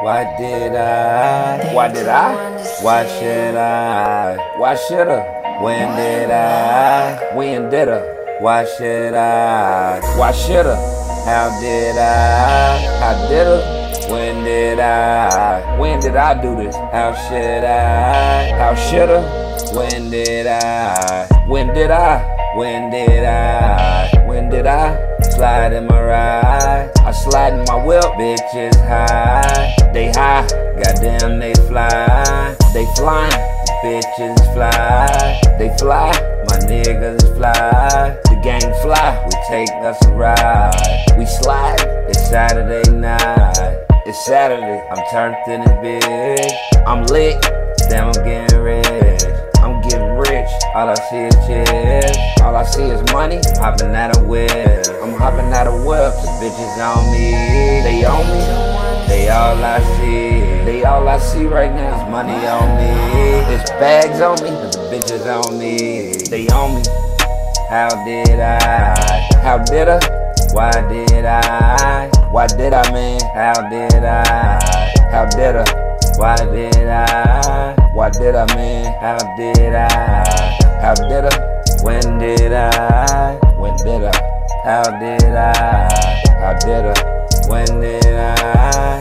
Why did I? Why did I? Why should I? Why should I? When did I? When did I? Why should I? Why should I? How did I? How did I? When did I? When did I do this? How should I? How should I? When did I? When did I? When did I? When did I? Slide in my ride. I slide in my whip. Bitches high. They high. Goddamn, they fly. They flying. Bitches fly. They fly. My niggas fly. The gang fly. We take us a ride. We slide. It's Saturday night. It's Saturday. I'm turned in it big. I'm lit. Damn, I'm getting rich. I'm getting rich. All I see is chips. All I see is money. Hopping out of whip. Hopping out of whip. The bitches on me. They on me. They all I see. They all I see right now is money on me. There's bags on me. The bitches on me. They on me. How did I? How did I? Why did I? Why did I, man? How did I? How did I? Why did I? Why did I, man? How did I? How did I? When did I? When did I? How did I? When did I?